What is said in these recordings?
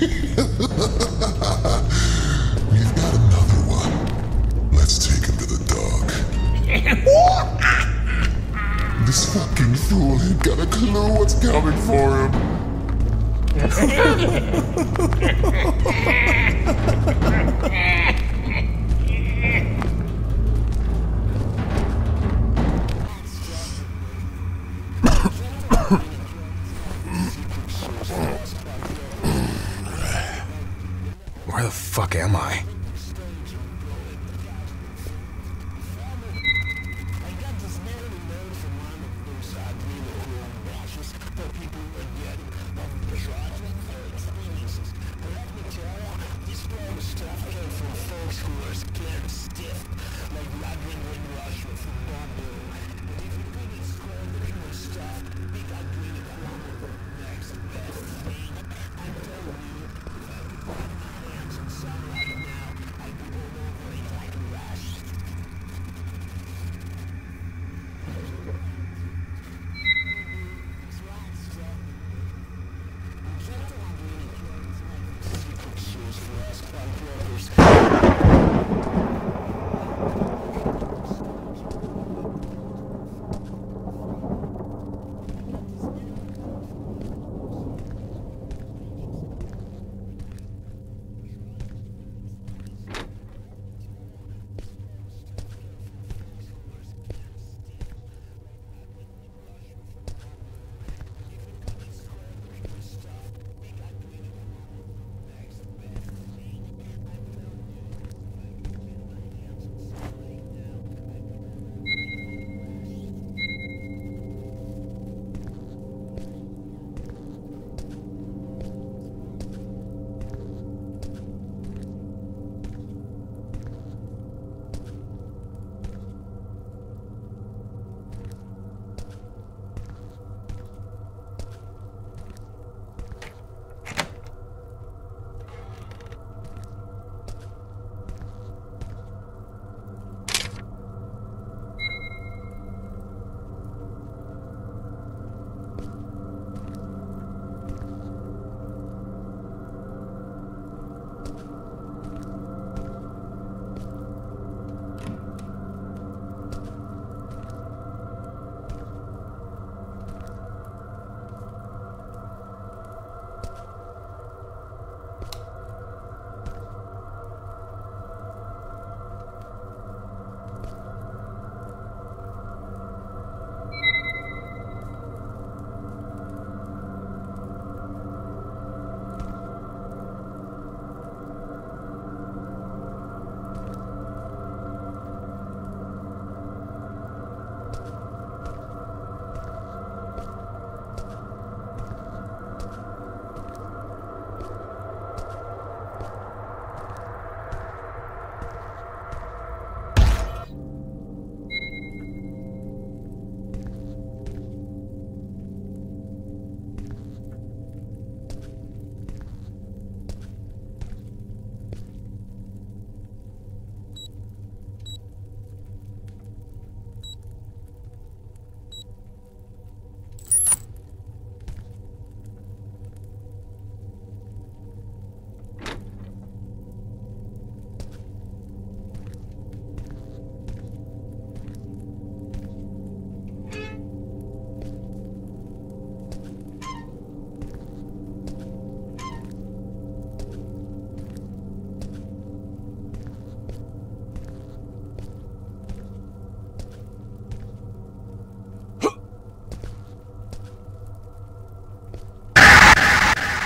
We've got another one. Let's take him to the dog. this fucking fool ain't got a clue what's coming for him. Where fuck am I?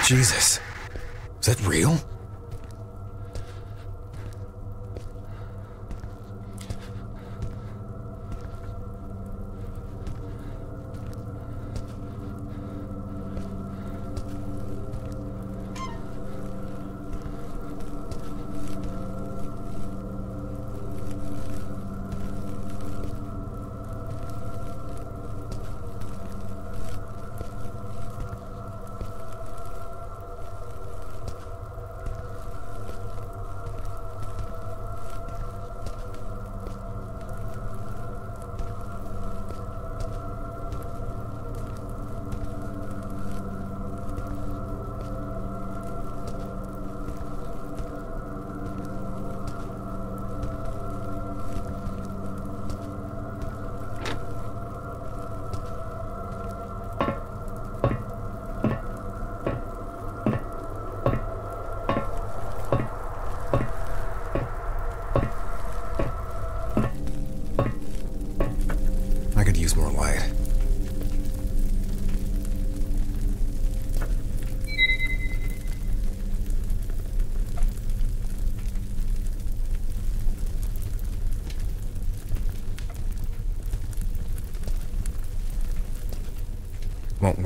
Jesus. Is that real?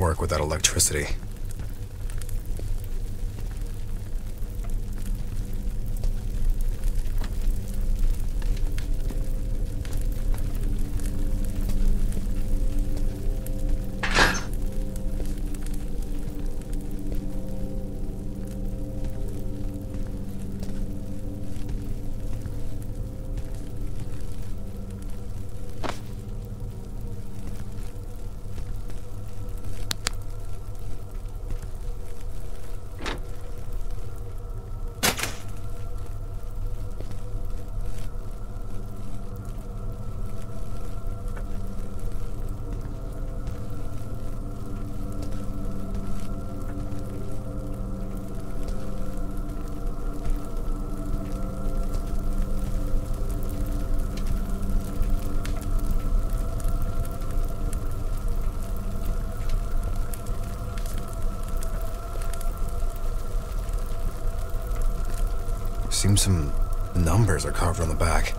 Work without electricity. Seems some numbers are carved on the back.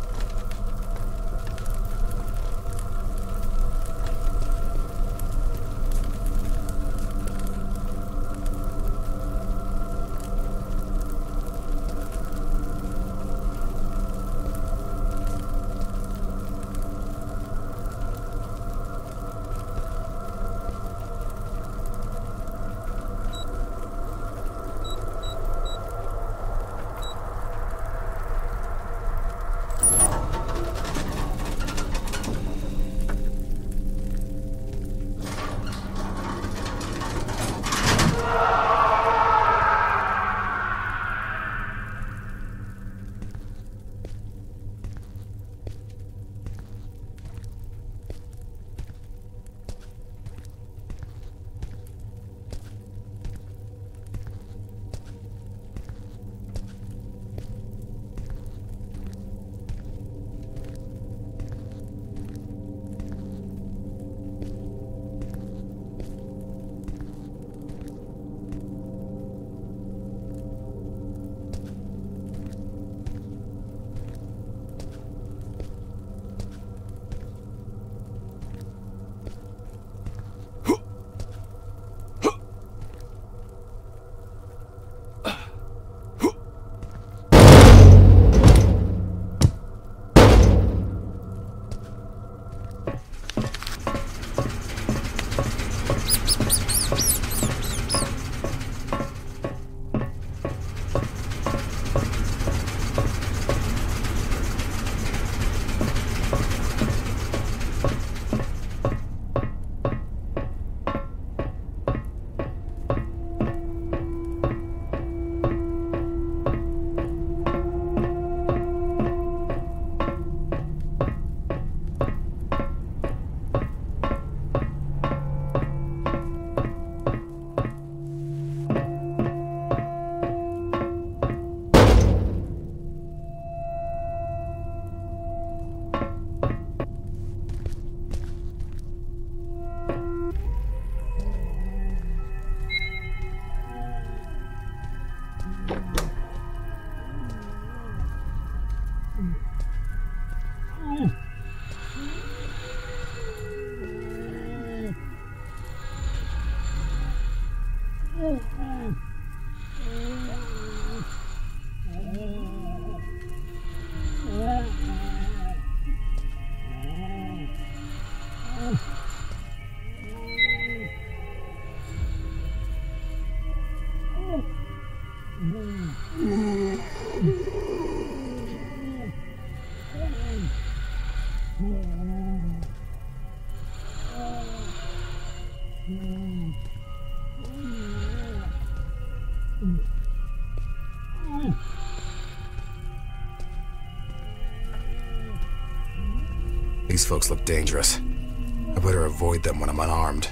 These folks look dangerous. I better avoid them when I'm unarmed.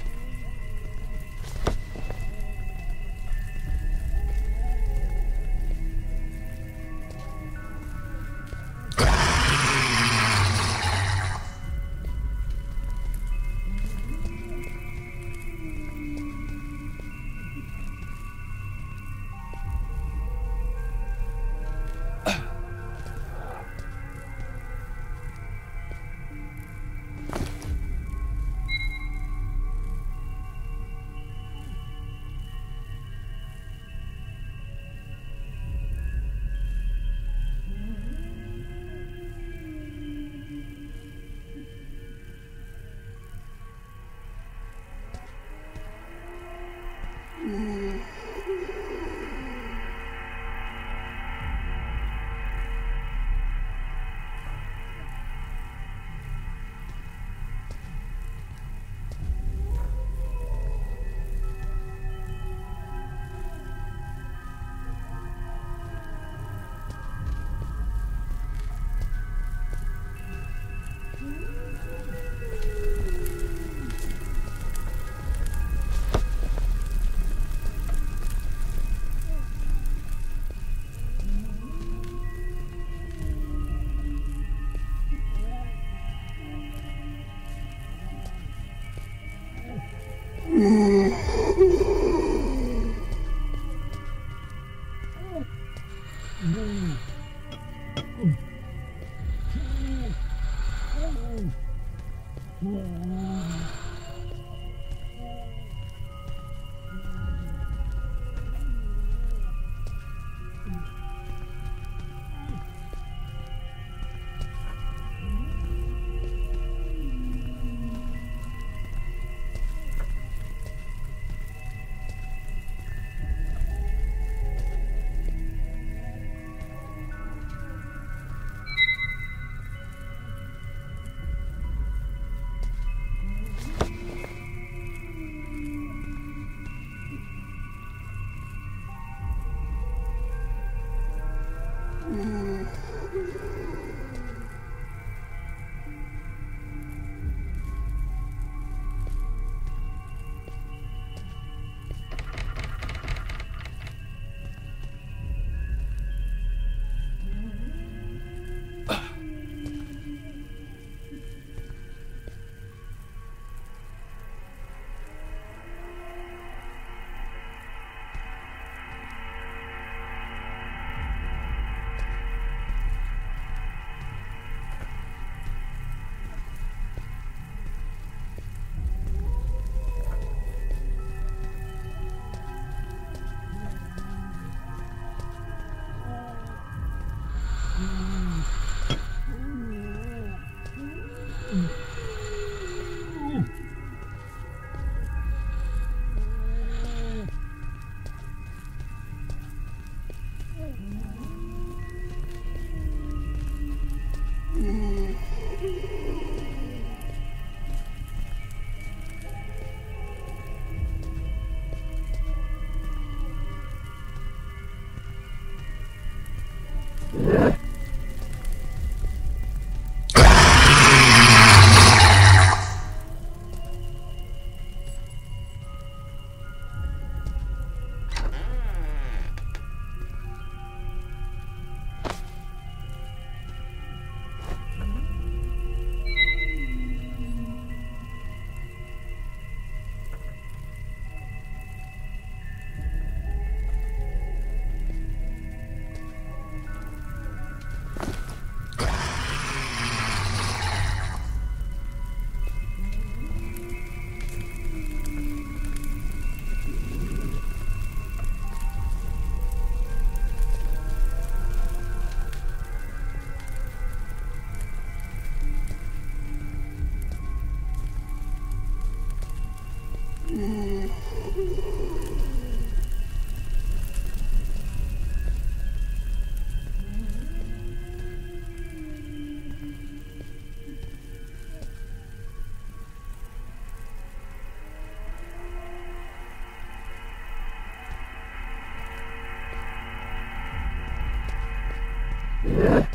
Yeah.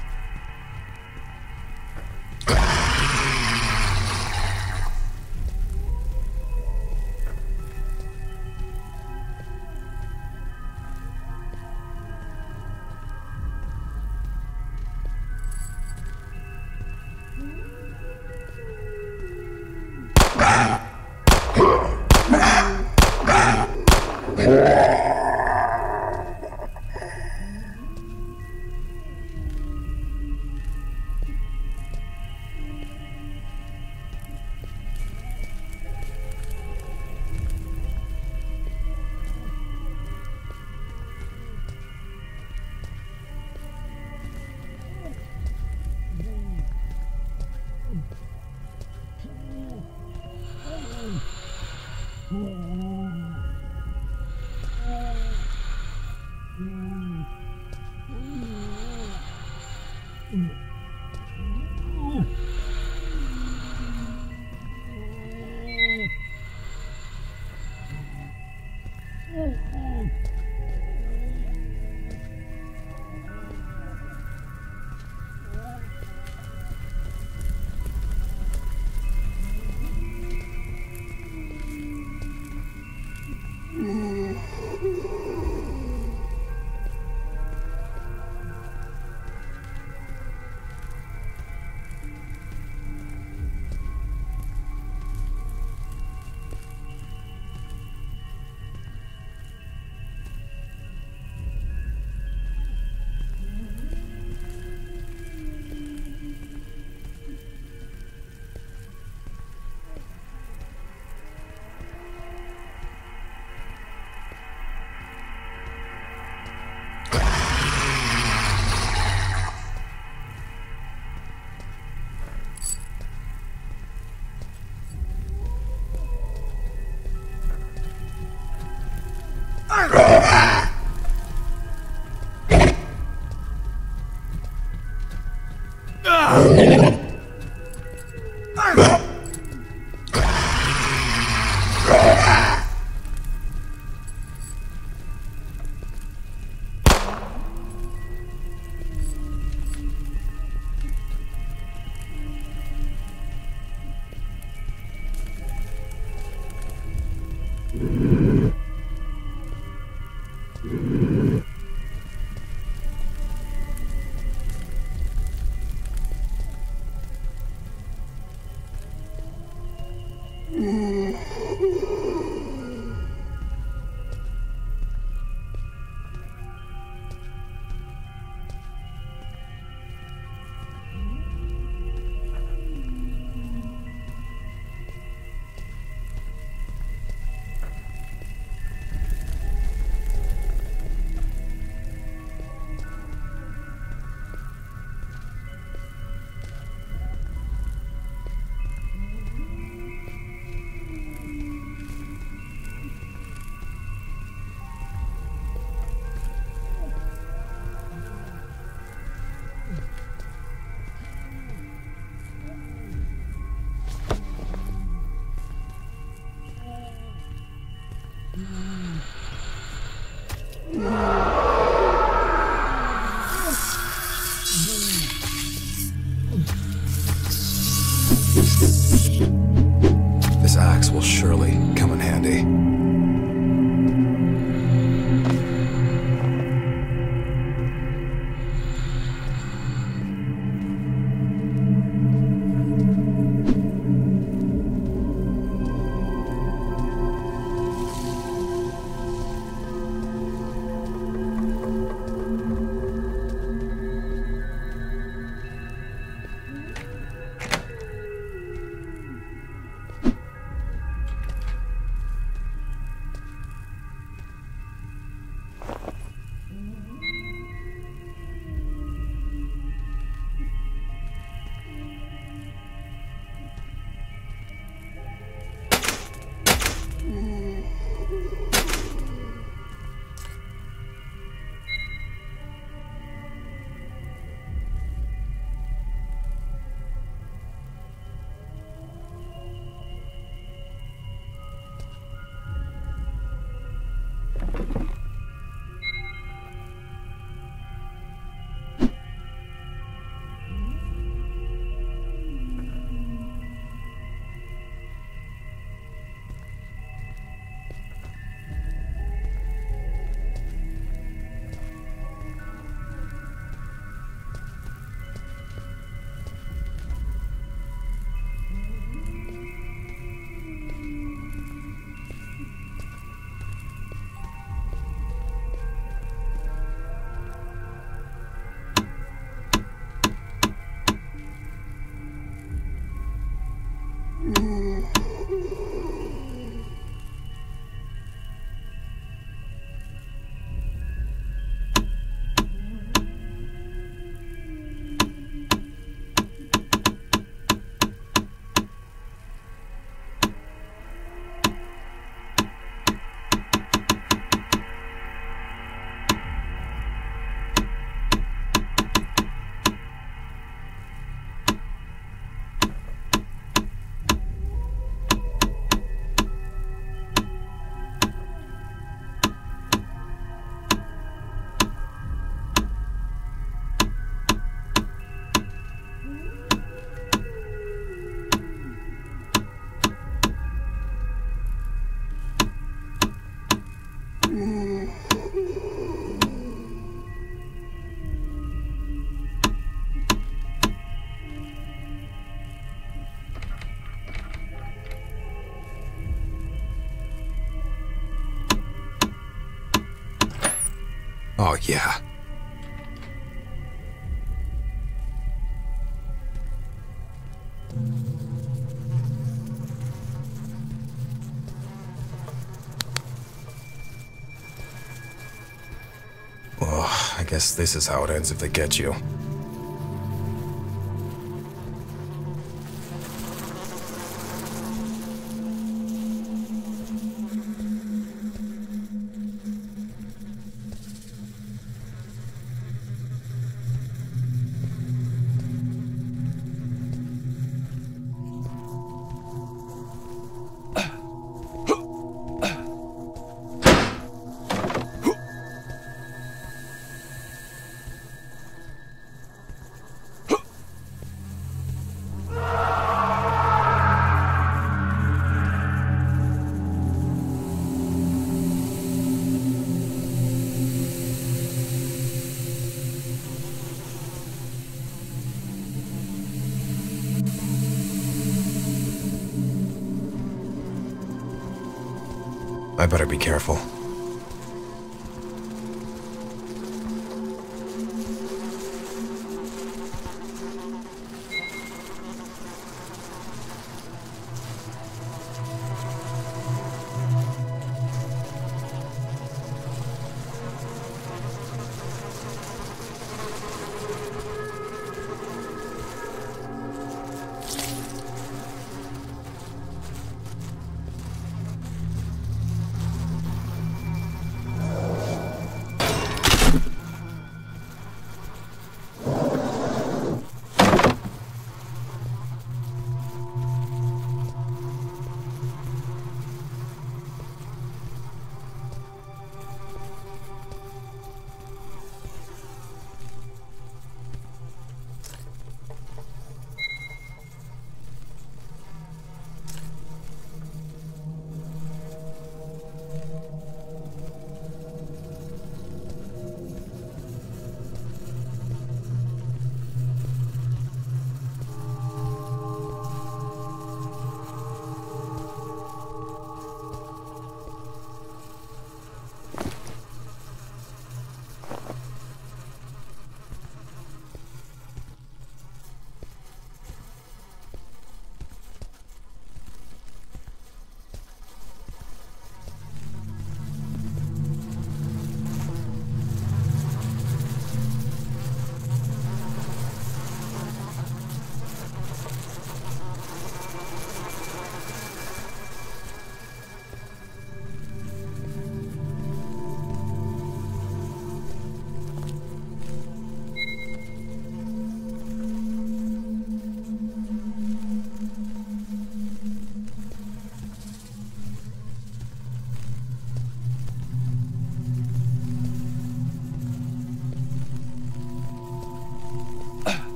Oh, yeah. Oh, I guess this is how it ends if they get you. I better be careful.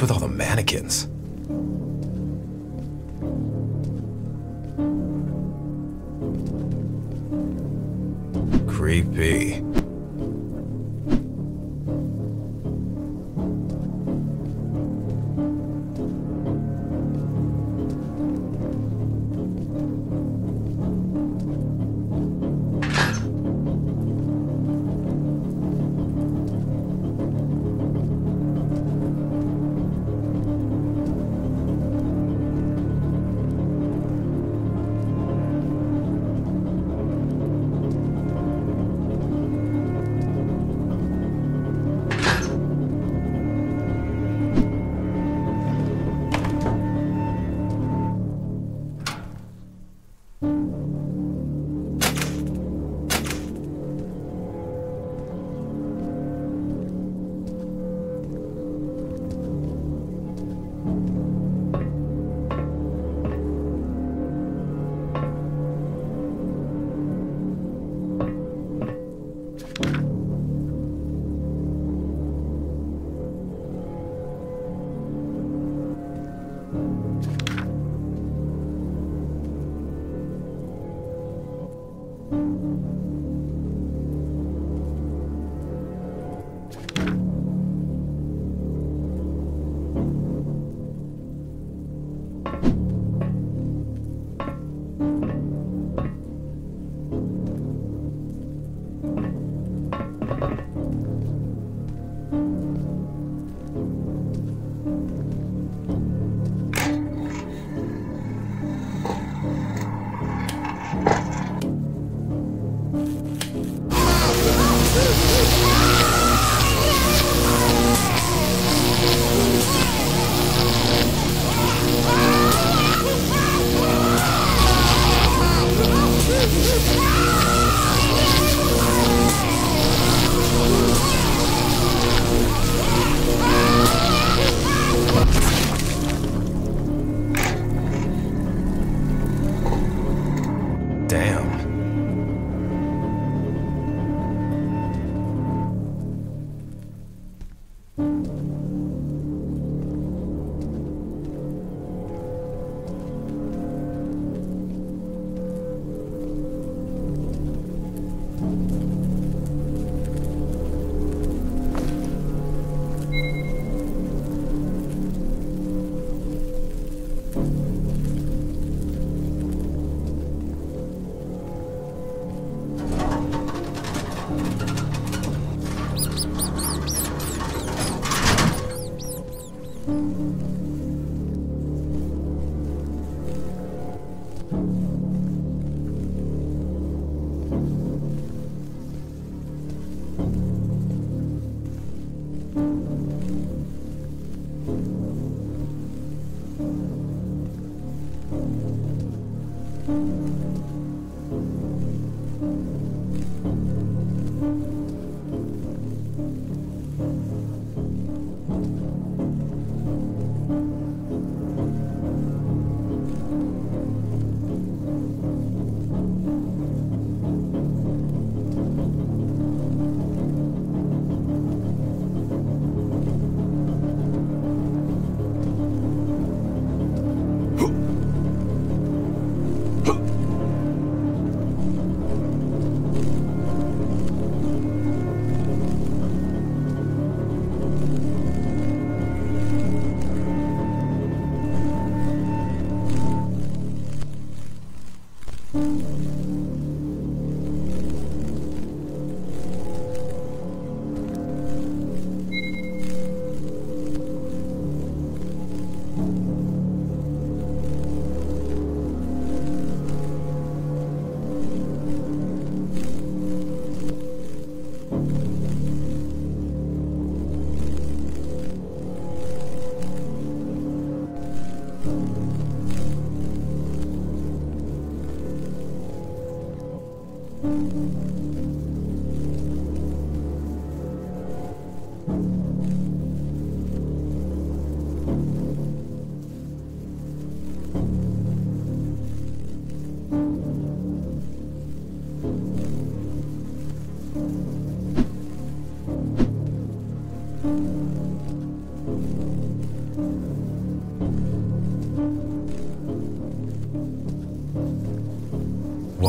With all the mannequins?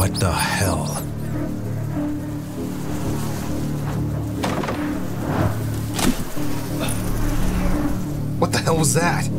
What the hell? What the hell was that?